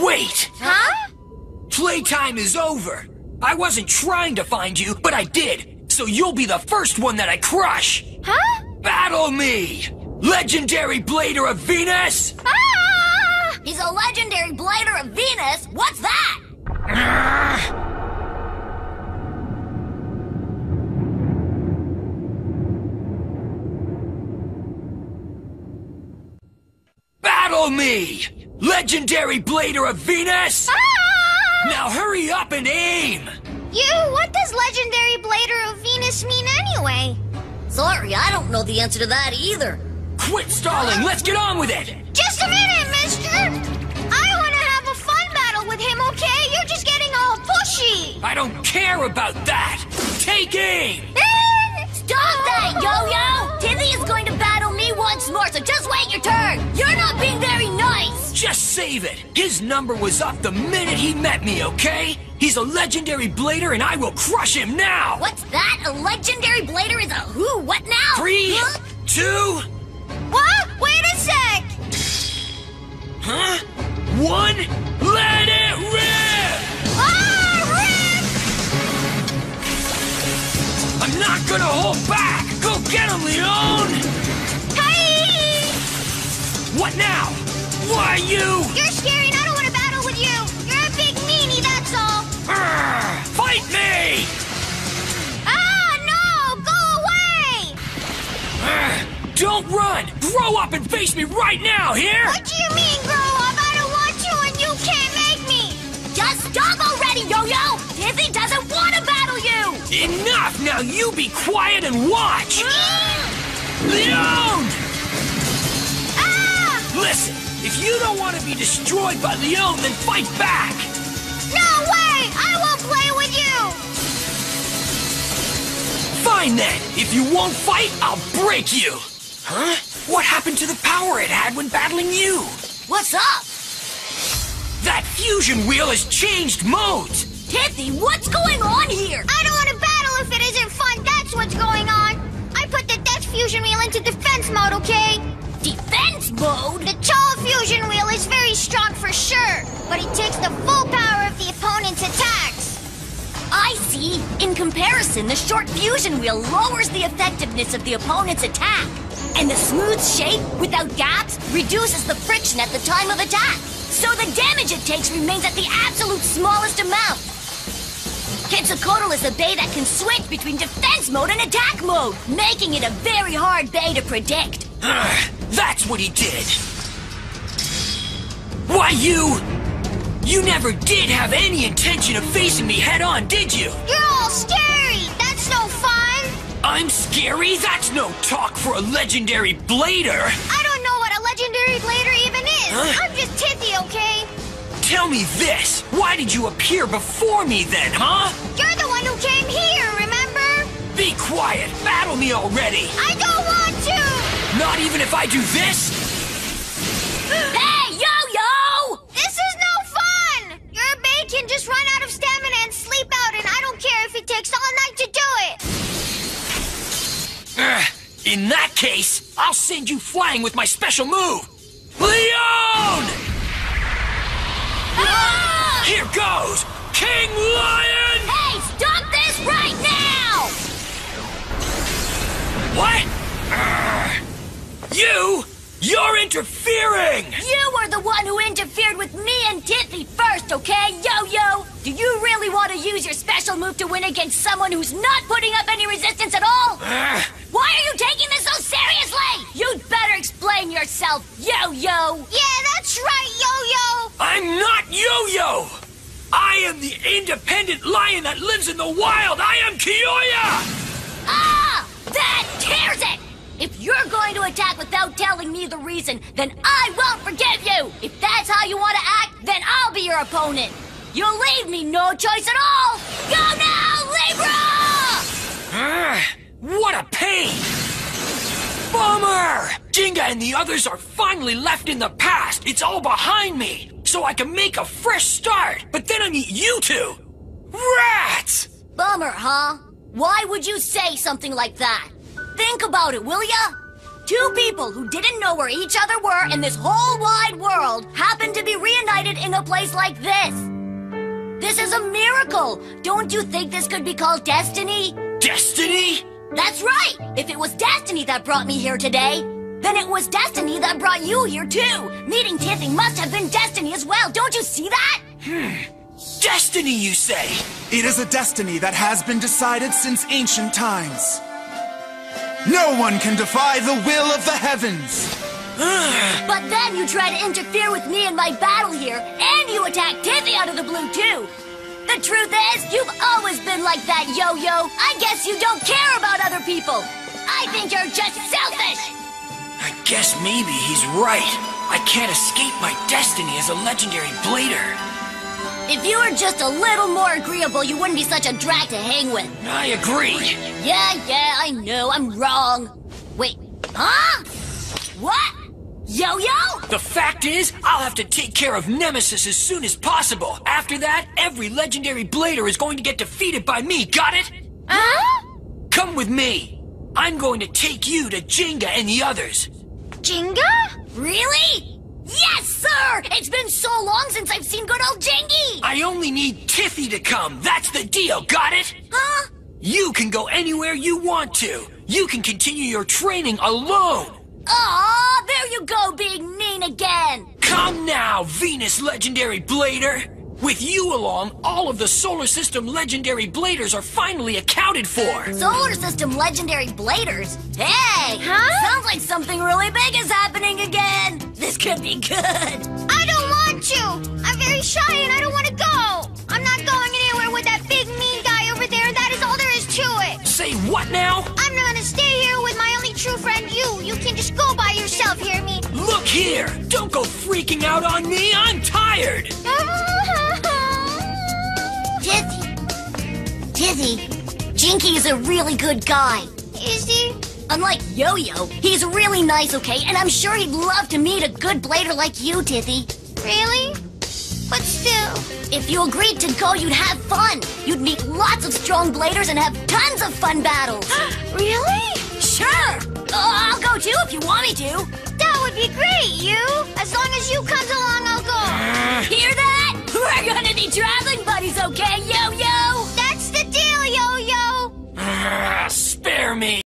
Wait! Huh? Playtime is over. I wasn't trying to find you, but I did. So you'll be the first one that I crush. Huh? Battle me! Legendary Blader of Venus! Ah! Battle me! Legendary Blader of Venus! Ah! Now hurry up and aim! You, what does legendary blader of Venus mean anyway? Sorry, I don't know the answer to that either. Quit stalling, let's get on with it! Just a minute, mister! I want to have a fun battle with him, okay? You're just getting all pushy! I don't care about that! Take aim! Stop that, Yo-Yo! Timmy is going to battle me once more, so just wait your turn! Just save it! His number was up the minute he met me, okay? He's a legendary blader and I will crush him now! What's that? A legendary blader is a who? What now? Three, Huh? two, What? Wait a sec! huh? One, let it rip! Ah, Rip! I'm not gonna hold back! Go get him, Leone! Hi! What now? Why you? You're scary and I don't want to battle with you! You're a big meanie, that's all! Fight me! Ah, no! Go away! Don't run! Grow up and face me right now, here! What do you mean, grow up? I don't want to and you can't make me! Just stop already, Yo-Yo! Tithi doesn't want to battle you! Enough! Now you be quiet and watch! Be destroyed by Leone, then fight back! No way! I won't play with you! Fine then! If you won't fight, I'll break you! Huh? What happened to the power it had when battling you? What's up? That fusion wheel has changed modes! Tithi, what's going on here? I don't want to battle if it isn't fun, that's what's going on! I put the Death Fusion Wheel into defense mode, okay? Defense mode? The Tall Fusion Wheel is very strong for sure, but it takes the full power of the opponent's attacks. I see. In comparison, the short fusion wheel lowers the effectiveness of the opponent's attack. And the smooth shape, without gaps, reduces the friction at the time of attack. So the damage it takes remains at the absolute smallest amount. Quetzalcoatl is a bey that can switch between defense mode and attack mode, making it a very hard bey to predict. Ugh, that's what he did! Why, you... You never did have any intention of facing me head on, did you? You're all scary! That's no fun! I'm scary? That's no talk for a legendary blader! I don't know what a legendary blader even is! Huh? I'm just Tithi, okay? Tell me this! Why did you appear before me then, huh? You're the one who came here, remember? Be quiet! Battle me already! I don't want to! Not even if I do this? in that case, I'll send you flying with my special move! Leone! Ah! Here goes! King Lion! Hey, stop this right now! What? Ugh. You? You're interfering! You were the one who interfered with me and Tithi first, okay, Yo-Yo? Do you really want to use your special move to win against someone who's not putting up any resistance at all? Ugh. Why are you taking this so seriously? You'd better explain yourself, Yo-Yo! Yeah, that's right, Yo-Yo! I'm not Yo-Yo! I am the independent lion that lives in the wild! I am Kyoya! Ah! That tears it! If you're going to attack without telling me the reason, then I won't forgive you! If that's how you want to act, then I'll be your opponent! You'll leave me no choice at all! Go now, Libra! What a pain! Bummer! Gingka and the others are finally left in the past. It's all behind me. So I can make a fresh start. But then I meet you two. Rats! Bummer, huh? Why would you say something like that? Think about it, will ya? Two people who didn't know where each other were in this whole wide world happened to be reunited in a place like this. This is a miracle. Don't you think this could be called destiny? Destiny? That's right. If it was destiny that brought me here today, then it was destiny that brought you here too. Meeting Tithi must have been destiny as well. Don't you see that? Hmm. Destiny, you say? It is a destiny that has been decided since ancient times. No one can defy the will of the heavens. But then you try to interfere with me in my battle here, and you attack Tithi out of the blue too. The truth is, you've always been like that, Yo-Yo. I guess you don't care about other people. I think you're just selfish. I guess maybe he's right. I can't escape my destiny as a legendary blader. If you were just a little more agreeable, you wouldn't be such a drag to hang with. I agree. Yeah, yeah, I know, I'm wrong. Wait, huh? What? Yo-Yo? The fact is, I'll have to take care of Nemesis as soon as possible. After that, every legendary blader is going to get defeated by me, got it? Huh? Come with me. I'm going to take you to Gingka and the others. Gingka? Really? Yes, sir! It's been so long since I've seen good old Gingky! I only need Tithi to come. That's the deal, got it? Huh? You can go anywhere you want to. You can continue your training alone. Aw, there you go being mean again! Come now, Venus Legendary Blader! With you along, all of the Solar System Legendary Bladers are finally accounted for! Solar System Legendary Bladers? Hey! Huh? Sounds like something really big is happening again! This could be good! I don't want to. I'm very shy and I don't want to go. I'm not going anywhere with that big mean guy over there. That is all there is to it. Say what now? Here! Don't go freaking out on me! I'm tired! Tizzy. Tizzy. Gingky is a really good guy. is he? Unlike Yo-Yo, he's really nice, okay? And I'm sure he'd love to meet a good blader like you, Tithi. Really? But still. If you agreed to go, you'd have fun. You'd meet lots of strong bladers and have tons of fun battles. really? sure! Uh, I'll go too if you want me to would be great, you! As long as you comes along, I'll go! Uh, Hear that? We're gonna be traveling buddies, okay, yo-yo? That's the deal, yo-yo! Uh, ah, spare me!